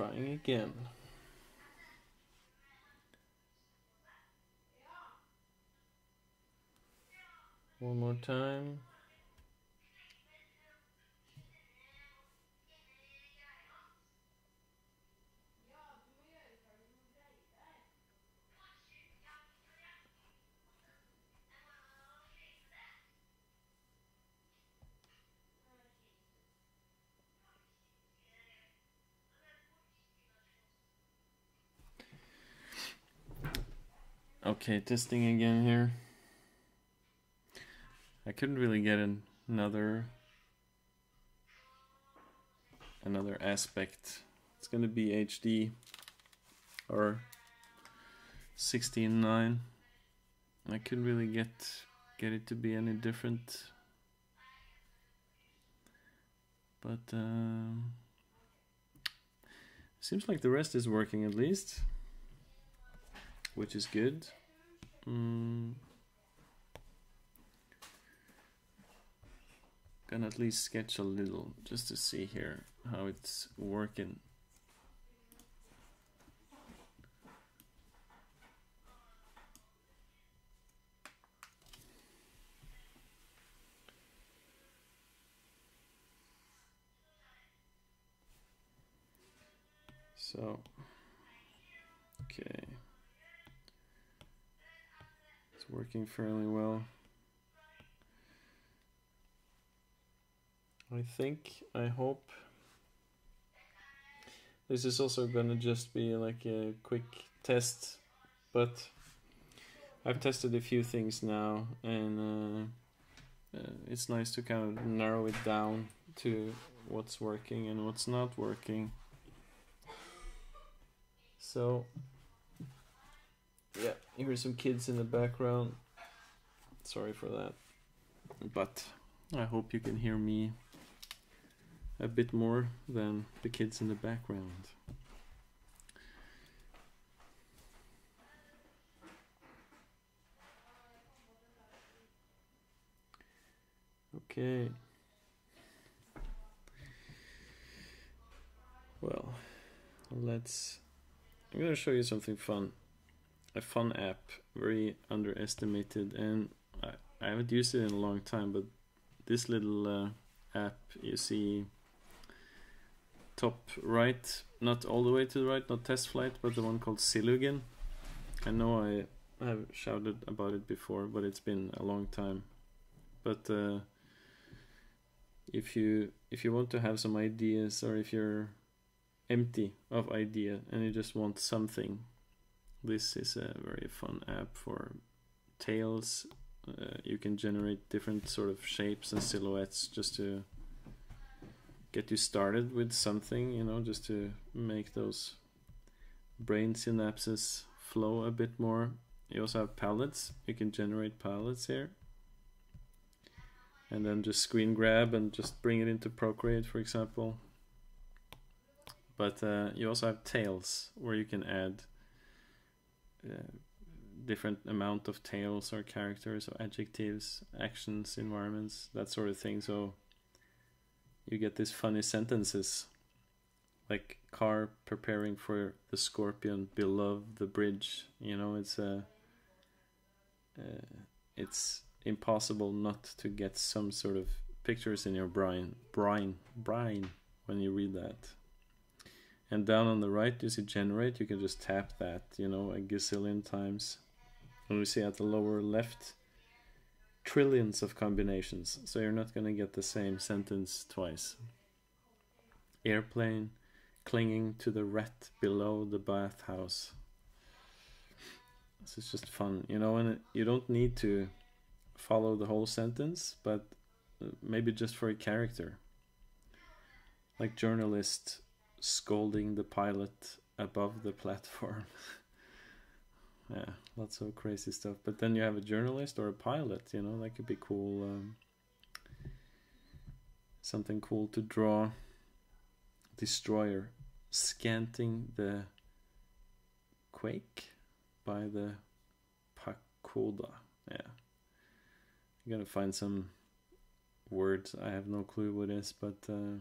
trying again. One more time. Okay, testing again here. I couldn't really get an, another another aspect. It's gonna be HD or 16.9. I couldn't really get get it to be any different. But um, seems like the rest is working at least which is good. Mm. Gonna at least sketch a little just to see here how it's working. So, okay working fairly well. I think, I hope. This is also gonna just be like a quick test, but I've tested a few things now, and uh, uh, it's nice to kind of narrow it down to what's working and what's not working. So yeah, you hear some kids in the background. Sorry for that. But I hope you can hear me a bit more than the kids in the background. Okay. Well, let's. I'm to show you something fun a fun app, very underestimated, and I, I haven't used it in a long time. But this little uh, app you see top right, not all the way to the right, not test flight, but the one called Silugen. I know I have shouted about it before, but it's been a long time. But uh, if you if you want to have some ideas, or if you're empty of idea and you just want something this is a very fun app for tails. Uh, you can generate different sort of shapes and silhouettes just to get you started with something, you know, just to make those brain synapses flow a bit more. You also have palettes. You can generate palettes here. And then just screen grab and just bring it into Procreate, for example. But uh, you also have tails where you can add different amount of tails or characters or adjectives, actions, environments, that sort of thing. So you get these funny sentences like car preparing for the scorpion below the bridge. You know, it's a uh, it's impossible not to get some sort of pictures in your brain, brain, brain when you read that. And down on the right, you see generate. You can just tap that, you know, a gazillion times. And we see at the lower left, trillions of combinations. So you're not going to get the same sentence twice. Airplane clinging to the rat below the bathhouse. This is just fun, you know, and you don't need to follow the whole sentence, but uh, maybe just for a character. Like journalist scolding the pilot above the platform. yeah, lots of crazy stuff. But then you have a journalist or a pilot, you know, that could be cool. Um, something cool to draw. Destroyer scanting the quake by the Pagoda. Yeah. I'm gonna find some words. I have no clue what it is, but uh,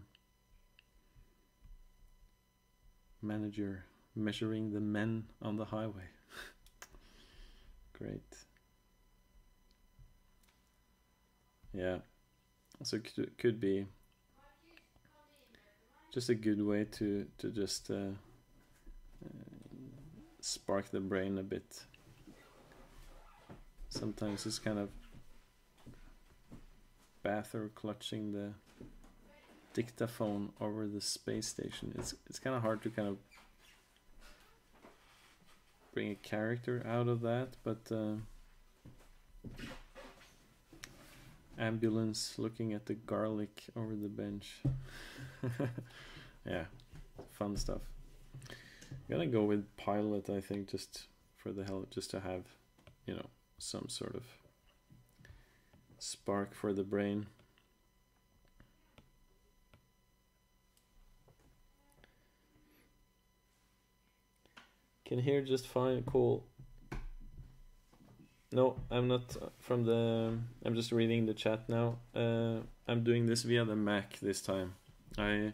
manager measuring the men on the highway. Great. Yeah. So it could, could be just a good way to to just uh, uh, spark the brain a bit. Sometimes it's kind of bath or clutching the dictaphone over the space station. It's it's kind of hard to kind of bring a character out of that, but uh, ambulance looking at the garlic over the bench. yeah, fun stuff. I'm gonna go with pilot, I think, just for the hell, just to have, you know, some sort of spark for the brain. Can hear just fine, cool. No, I'm not from the. I'm just reading the chat now. Uh, I'm doing this via the Mac this time. I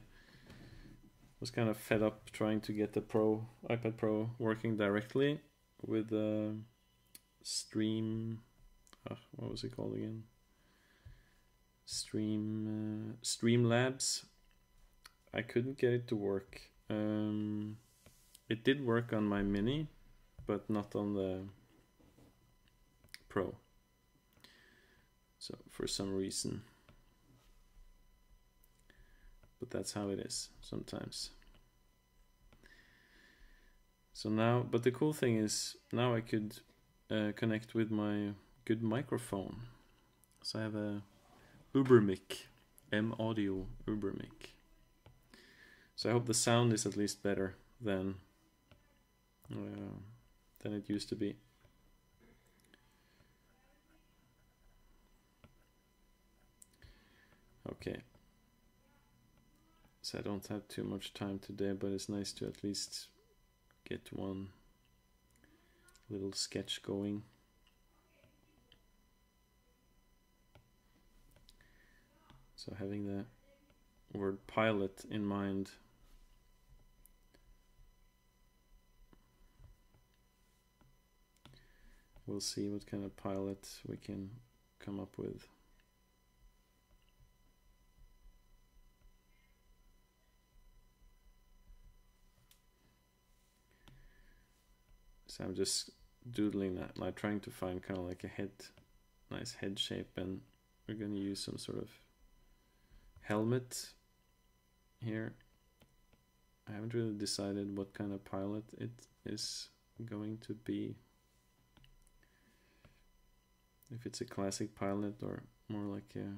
was kind of fed up trying to get the Pro iPad Pro working directly with the uh, Stream. Uh, what was it called again? Stream uh, Streamlabs. I couldn't get it to work. Um, it did work on my Mini, but not on the Pro. So for some reason. But that's how it is sometimes. So now, but the cool thing is now I could uh, connect with my good microphone. So I have a Ubermic, M Audio Ubermic. So I hope the sound is at least better than than it used to be. Okay. So I don't have too much time today, but it's nice to at least get one little sketch going. So having the word pilot in mind we'll see what kind of pilot we can come up with. So I'm just doodling that, like trying to find kind of like a head, nice head shape, and we're going to use some sort of helmet here. I haven't really decided what kind of pilot it is going to be. If it's a classic pilot or more like a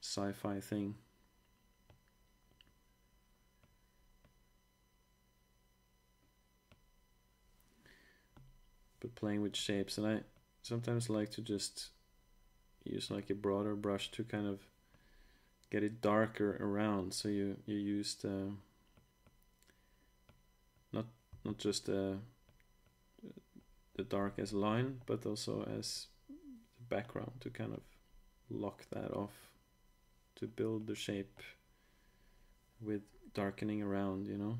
sci-fi thing. But playing with shapes and I sometimes like to just use like a broader brush to kind of get it darker around so you you used uh, not not just uh, the dark as line but also as the background to kind of lock that off to build the shape with darkening around you know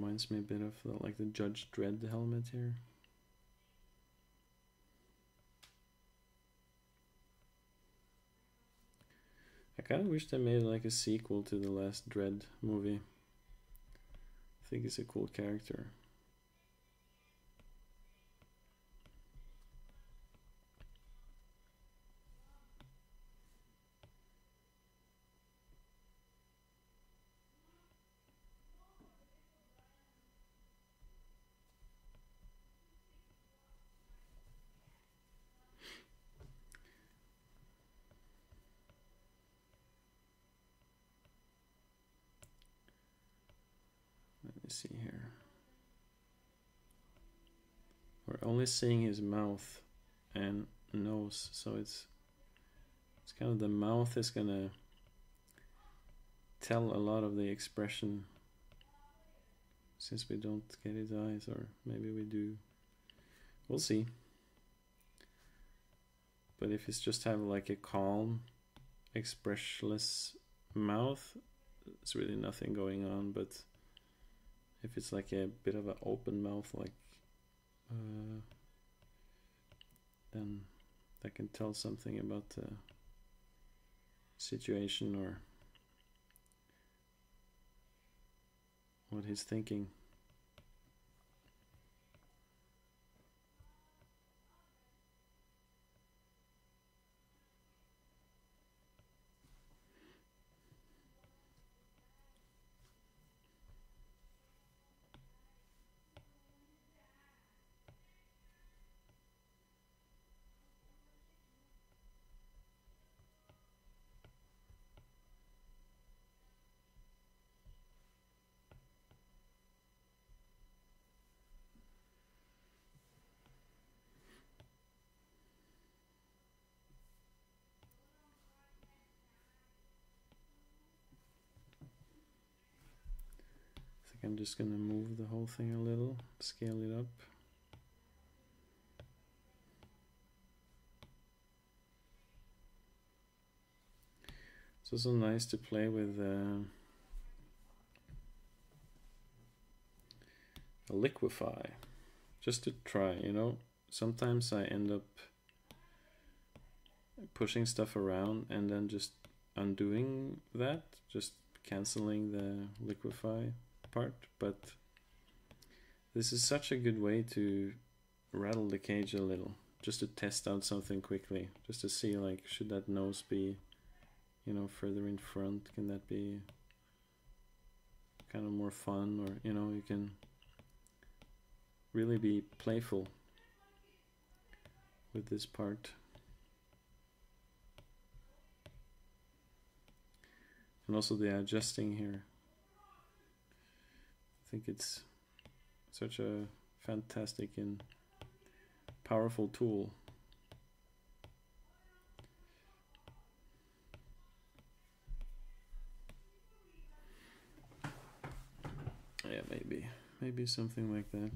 Reminds me a bit of the, like the Judge Dredd helmet here. I kind of wish they made like a sequel to the last Dredd movie. I think he's a cool character. Me see here. We're only seeing his mouth and nose, so it's it's kind of the mouth is gonna tell a lot of the expression since we don't get his eyes, or maybe we do. We'll see. But if it's just have like a calm, expressionless mouth, it's really nothing going on. But if it's like a bit of an open mouth, like uh, then that can tell something about the situation or what he's thinking. I'm just going to move the whole thing a little, scale it up. It's also nice to play with uh, a liquify, just to try, you know. Sometimes I end up pushing stuff around and then just undoing that, just canceling the liquify part, but this is such a good way to rattle the cage a little, just to test out something quickly, just to see like should that nose be, you know, further in front? Can that be kind of more fun, or you know, you can really be playful with this part. And also the adjusting here think it's such a fantastic and powerful tool. Yeah, maybe. Maybe something like that.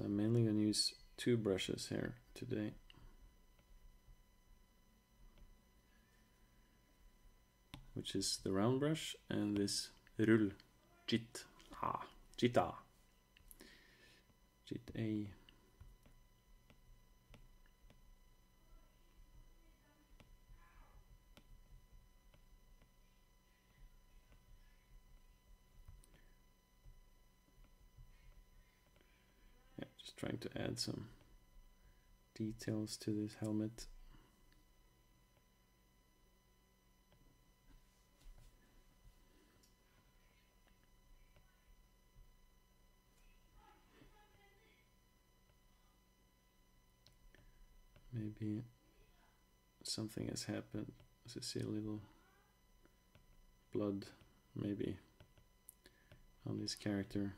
So I'm mainly going to use two brushes here today. Which is the round brush and this rull, jit, ah, jita, jit a. trying to add some details to this helmet. Maybe something has happened. I see a little blood, maybe, on this character.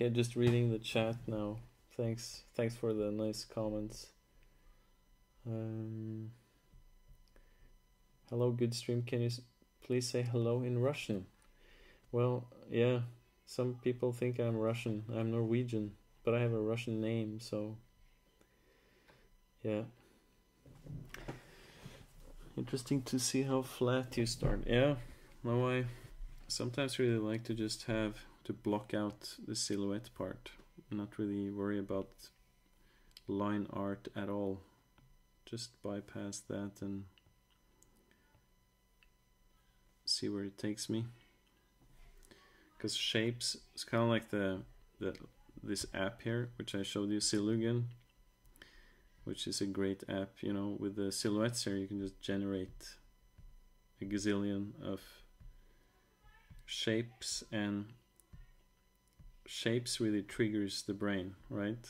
Okay, just reading the chat now. Thanks, thanks for the nice comments. Um, hello, good stream. Can you please say hello in Russian? Well, yeah, some people think I'm Russian. I'm Norwegian, but I have a Russian name, so yeah. Interesting to see how flat you start. Yeah, no, I sometimes really like to just have to block out the silhouette part, not really worry about line art at all. Just bypass that and see where it takes me. Because shapes, it's kind of like the the this app here, which I showed you, Silugen, which is a great app. You know, with the silhouettes here, you can just generate a gazillion of shapes, and shapes really triggers the brain, right?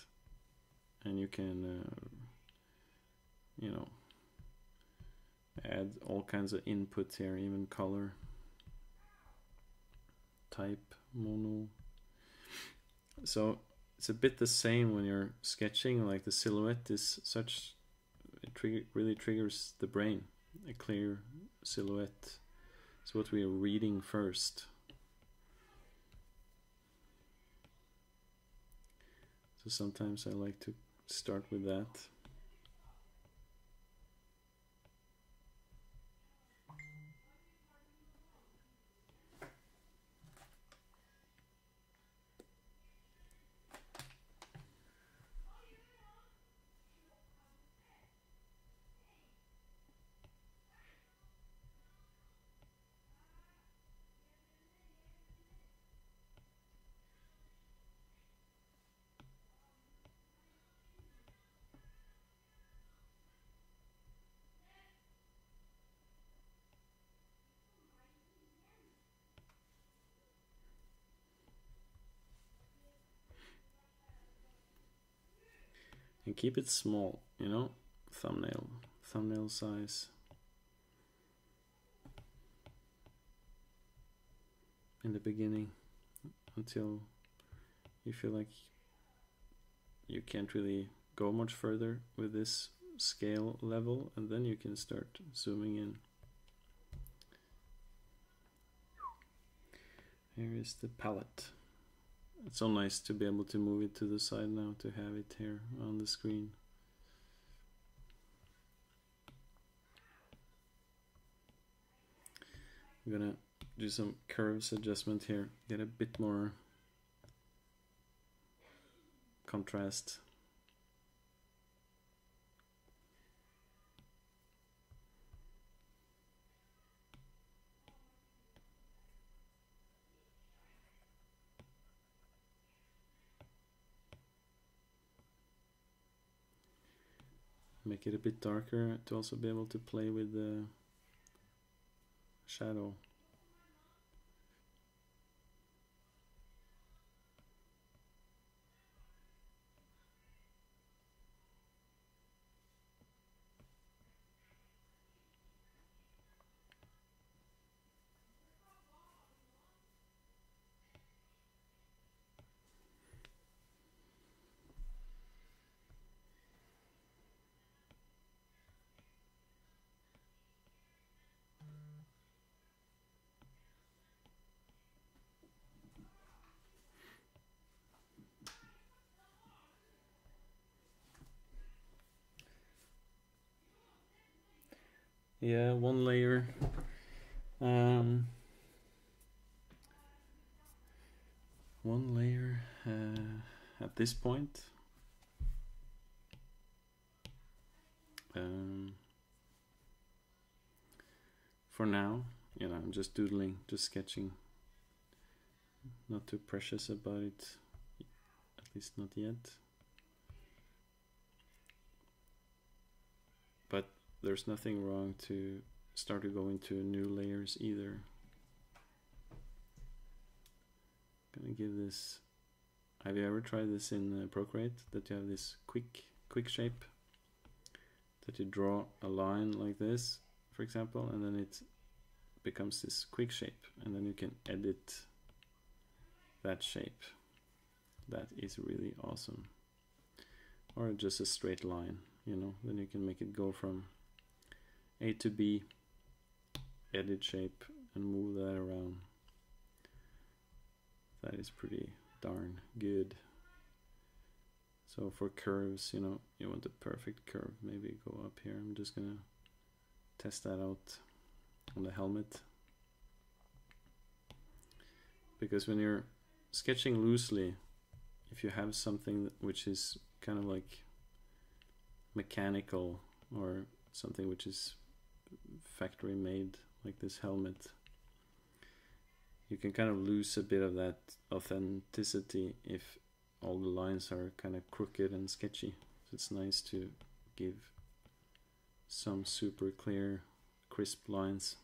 And you can, uh, you know, add all kinds of inputs here, even color, type, mono. So it's a bit the same when you're sketching, like the silhouette is such, it trigger, really triggers the brain, a clear silhouette. It's what we are reading first. So sometimes I like to start with that. Keep it small you know? Thumbnail thumbnail size. In the beginning until you feel like you can't really go much further with this scale level and then you can start zooming in. Here is the palette it's so nice to be able to move it to the side now to have it here on the screen. I'm gonna do some curves adjustment here, get a bit more contrast. Make it a bit darker to also be able to play with the shadow. Yeah, one layer. Um, one layer uh, at this point. Um, for now, you know, I'm just doodling, just sketching. Not too precious about it, at least not yet. There's nothing wrong to start to go into new layers either. Gonna give this. Have you ever tried this in uh, Procreate? That you have this quick quick shape. That you draw a line like this, for example, and then it becomes this quick shape, and then you can edit that shape. That is really awesome. Or just a straight line, you know. Then you can make it go from a to B, edit shape, and move that around. That is pretty darn good. So for curves, you know, you want the perfect curve, maybe go up here. I'm just gonna test that out on the helmet. Because when you're sketching loosely, if you have something which is kind of like mechanical or something which is factory made, like this helmet, you can kind of lose a bit of that authenticity if all the lines are kind of crooked and sketchy. So it's nice to give some super clear, crisp lines.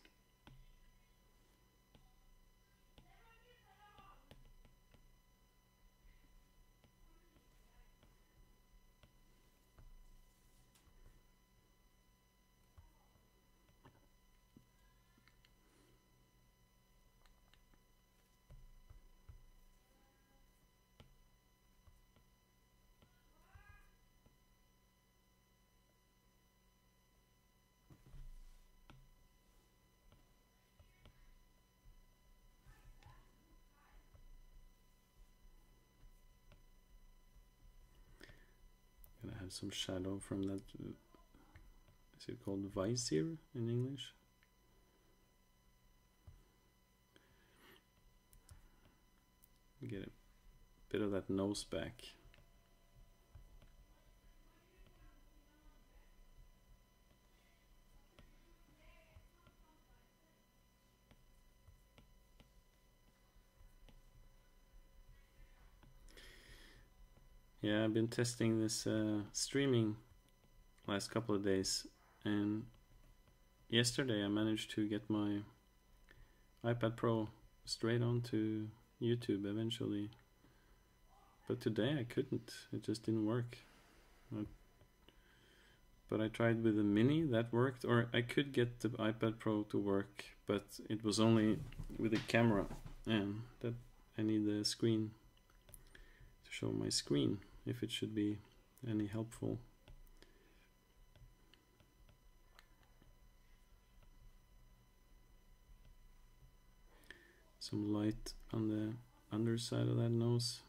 Have some shadow from that. Uh, it called visor in English? Get a bit of that nose back. Yeah, I've been testing this uh, streaming last couple of days, and yesterday I managed to get my iPad Pro straight onto YouTube eventually. But today I couldn't. It just didn't work. But I tried with the Mini, that worked. Or I could get the iPad Pro to work, but it was only with the camera, and that I need the screen to show my screen if it should be any helpful. Some light on the underside of that nose.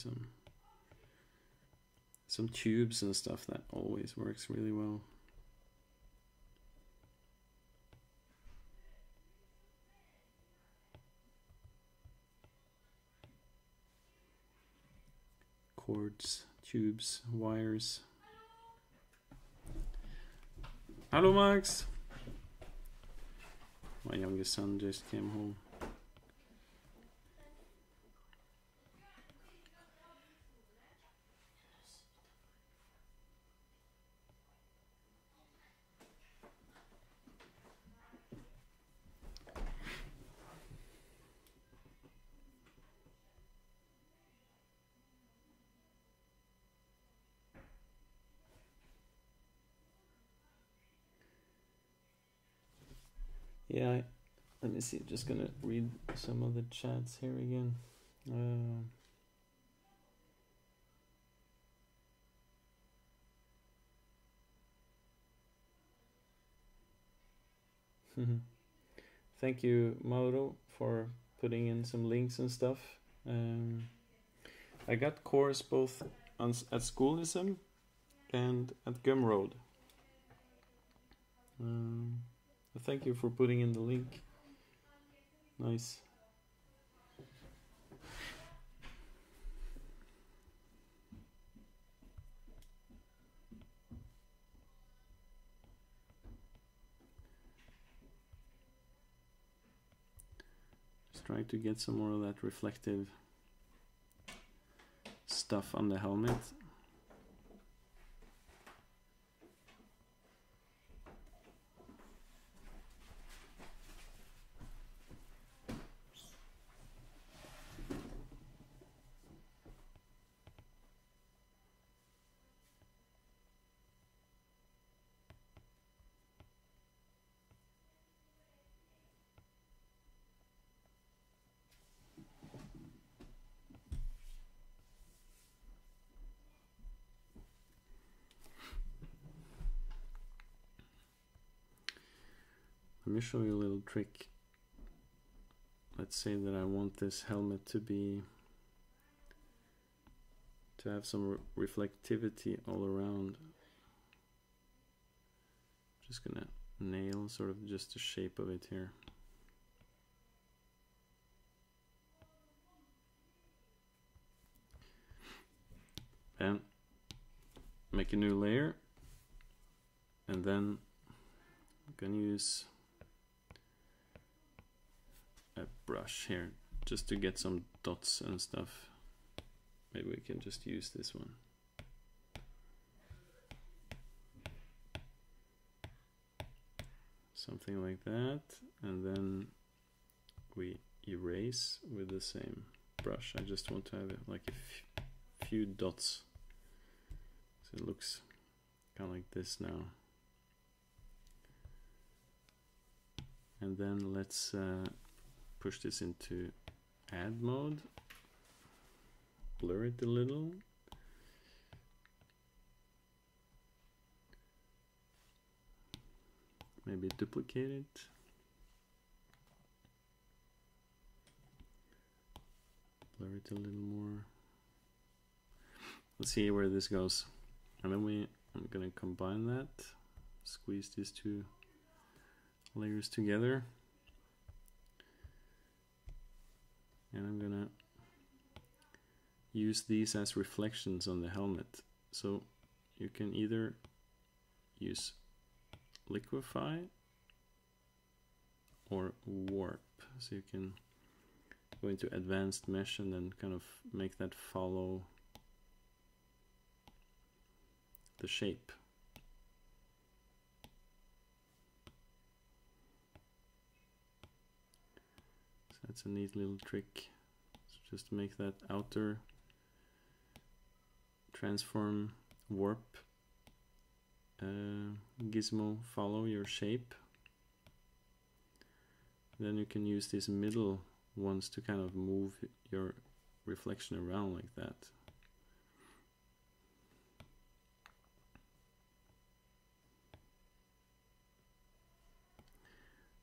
Some some tubes and stuff that always works really well. Cords, tubes, wires. Hello Max! My youngest son just came home. Yeah, let me see. Just gonna read some of the chats here again. Uh, Thank you, Mauro, for putting in some links and stuff. Um, I got course both on, at Schoolism and at Gumroad. Um, Thank you for putting in the link. Nice. Just trying to get some more of that reflective stuff on the helmet. Let me show you a little trick. Let's say that I want this helmet to be to have some re reflectivity all around. Just gonna nail sort of just the shape of it here. And make a new layer. And then I'm gonna use a brush here just to get some dots and stuff. Maybe we can just use this one. Something like that and then we erase with the same brush. I just want to have like a few dots. So it looks kind of like this now. And then let's uh, push this into add mode blur it a little. Maybe duplicate it. Blur it a little more. Let's see where this goes. And then we I'm gonna combine that squeeze these two layers together and I'm gonna use these as reflections on the helmet. So you can either use liquify or warp. So you can go into advanced mesh and then kind of make that follow the shape that's a neat little trick. So just make that outer transform warp uh, gizmo follow your shape. Then you can use these middle ones to kind of move your reflection around like that.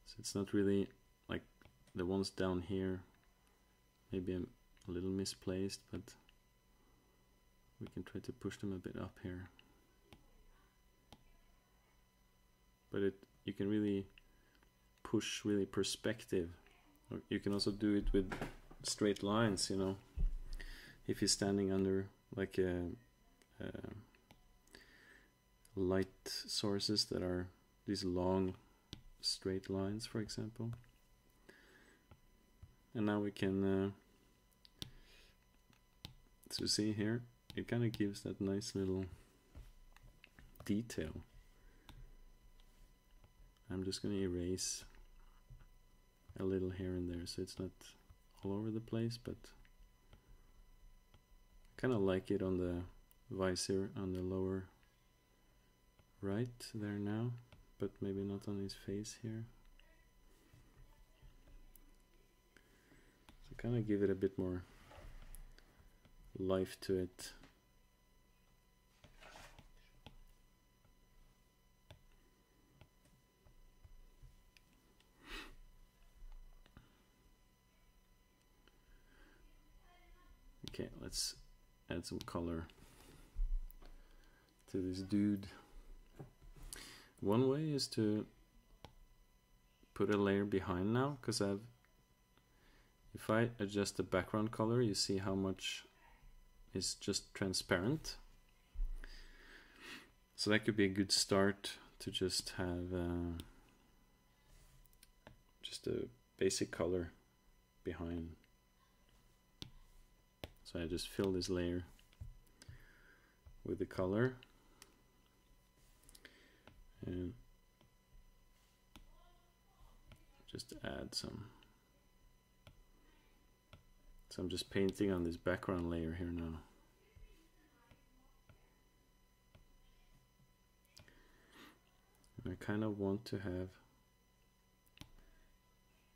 So it's not really the ones down here maybe I'm a little misplaced but we can try to push them a bit up here. But it you can really push really perspective. You can also do it with straight lines you know. If you're standing under like a, a light sources that are these long straight lines for example and now we can uh, so see here it kind of gives that nice little detail. I'm just going to erase a little here and there so it's not all over the place but kind of like it on the visor on the lower right there now but maybe not on his face here kind of give it a bit more life to it Okay, let's add some color to this dude. One way is to put a layer behind now, because I've if I adjust the background color, you see how much is just transparent. So that could be a good start to just have uh, just a basic color behind. So I just fill this layer with the color. And just add some so I'm just painting on this background layer here now and I kind of want to have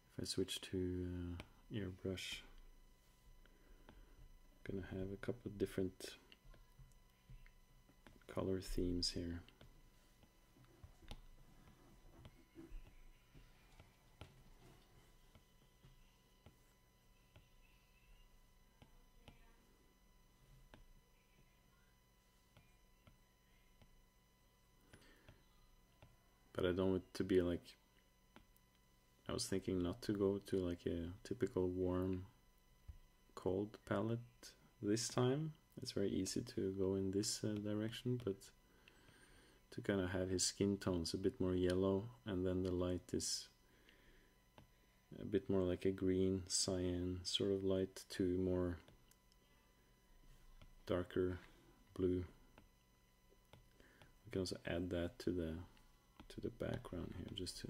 if I switch to uh, airbrush gonna have a couple different color themes here. I don't want to be like I was thinking not to go to like a typical warm cold palette this time. It's very easy to go in this uh, direction but to kind of have his skin tones a bit more yellow and then the light is a bit more like a green cyan sort of light to more darker blue. We can also add that to the to the background here just to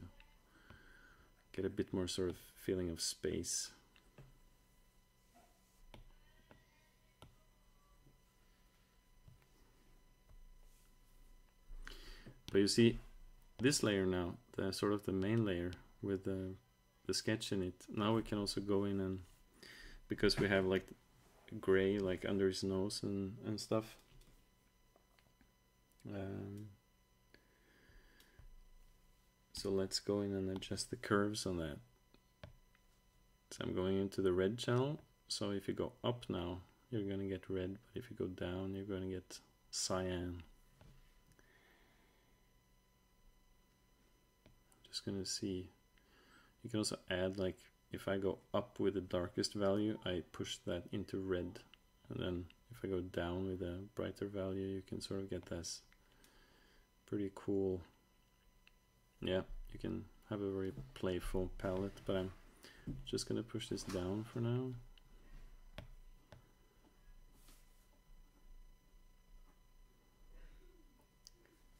get a bit more sort of feeling of space But you see, this layer now, the sort of the main layer with the, the sketch in it, now we can also go in and, because we have like gray like under his nose and, and stuff. Um, so let's go in and adjust the curves on that. So I'm going into the red channel. So if you go up now, you're going to get red. But if you go down, you're going to get cyan. I'm just gonna see you can also add like if I go up with the darkest value I push that into red and then if I go down with a brighter value you can sort of get this pretty cool yeah you can have a very playful palette but I'm just gonna push this down for now.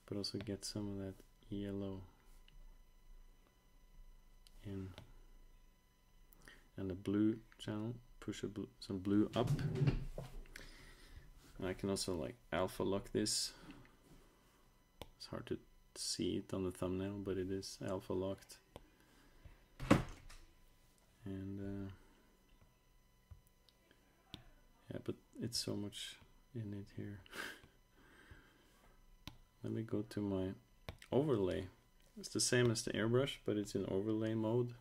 But also get some of that yellow in. And the blue channel push bl some blue up. And I can also like alpha lock this. It's hard to see it on the thumbnail but it is alpha locked. And uh, yeah but it's so much in it here. Let me go to my overlay. It's the same as the airbrush, but it's in overlay mode.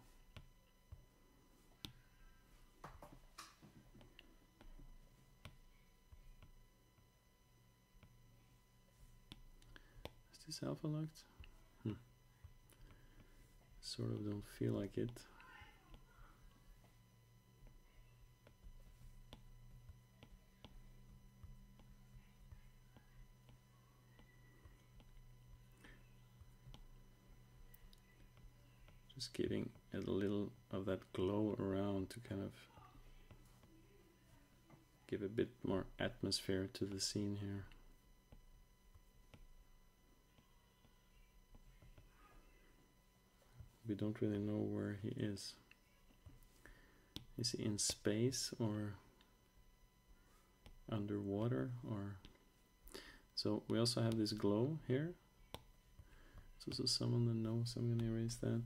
This alpha locked? Hmm. Sort of don't feel like it. just giving a little of that glow around to kind of give a bit more atmosphere to the scene here. We don't really know where he is. Is he in space or underwater or? So we also have this glow here. So, so some on the nose I'm gonna erase that.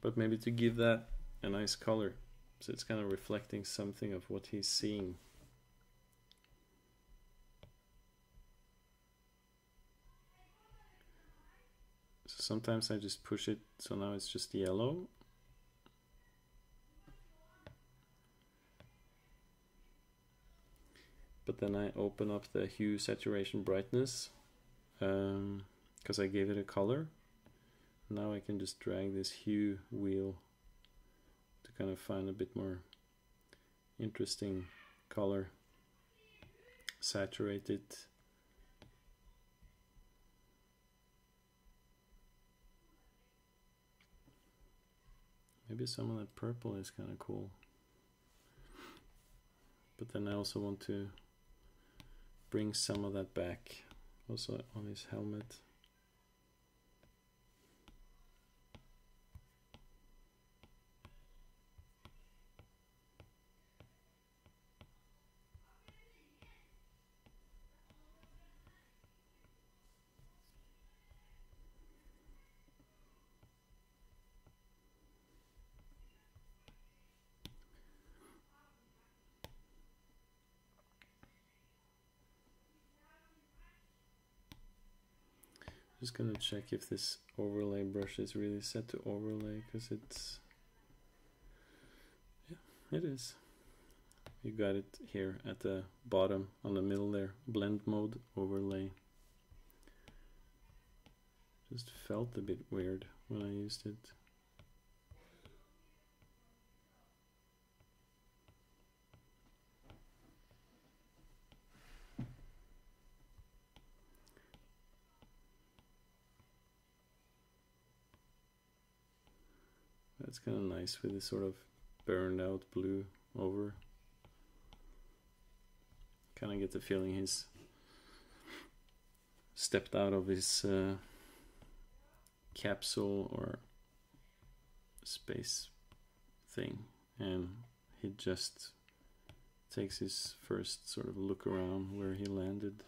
But maybe to give that a nice color. So it's kind of reflecting something of what he's seeing sometimes I just push it so now it's just yellow. But then I open up the hue saturation brightness because um, I gave it a color. Now I can just drag this hue wheel to kind of find a bit more interesting color saturate it maybe some of that purple is kind of cool. But then I also want to bring some of that back. Also on his helmet gonna check if this overlay brush is really set to overlay because it's yeah it is you got it here at the bottom on the middle there blend mode overlay Just felt a bit weird when I used it. That's kind of nice with this sort of burned out blue over. Kind of get the feeling he's stepped out of his uh, capsule or space thing and he just takes his first sort of look around where he landed.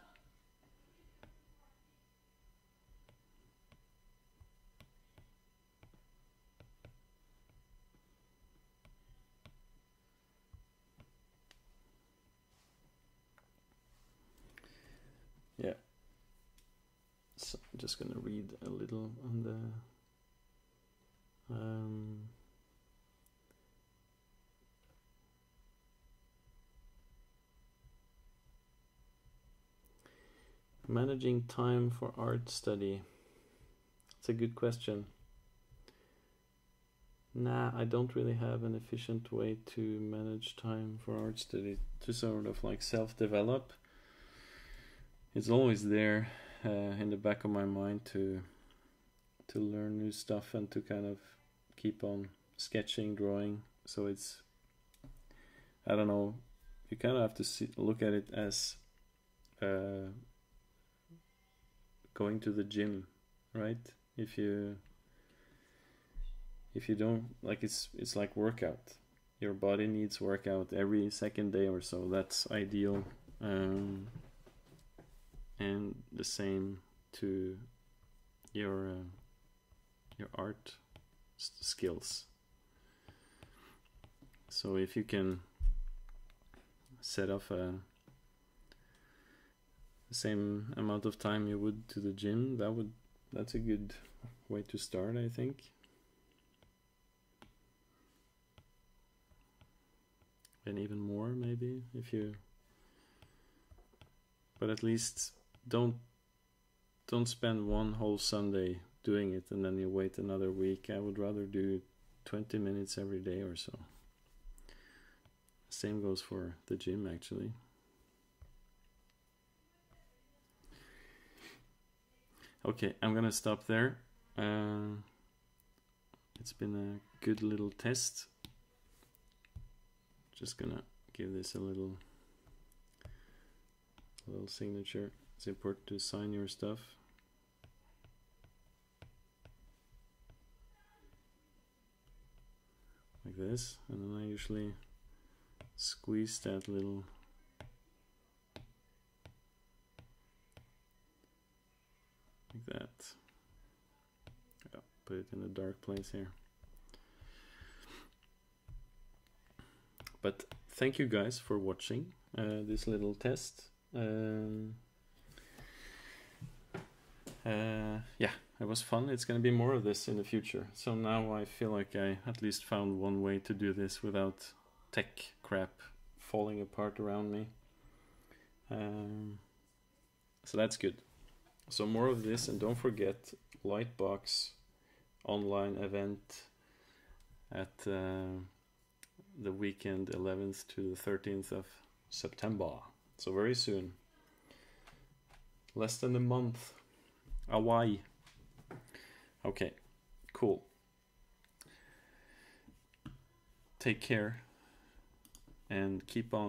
Yeah. I'm just gonna read a little on the um, managing time for art study. It's a good question. Nah, I don't really have an efficient way to manage time for art study to sort of like self develop. It's always there uh, in the back of my mind to to learn new stuff and to kind of keep on sketching, drawing. So it's I don't know. You kind of have to see, look at it as uh, going to the gym, right? If you if you don't like it's it's like workout your body needs workout every second day or so that's ideal um, and the same to your uh, your art skills. So if you can set off a the same amount of time you would to the gym that would that's a good way to start i think. And even more maybe if you but at least don't don't spend one whole sunday doing it and then you wait another week. I would rather do 20 minutes every day or so. Same goes for the gym actually. Okay i'm gonna stop there. Uh, it's been a good little test. Just gonna give this a little a little signature it's important to sign your stuff. Like this and then I usually squeeze that little like that. Put it in a dark place here. But thank you guys for watching uh, this little test. Um, uh, yeah it was fun it's going to be more of this in the future so now i feel like i at least found one way to do this without tech crap falling apart around me um, so that's good so more of this and don't forget lightbox online event at uh, the weekend 11th to the 13th of September. So very soon. Less than a month. Hawaii. Okay, cool. Take care and keep on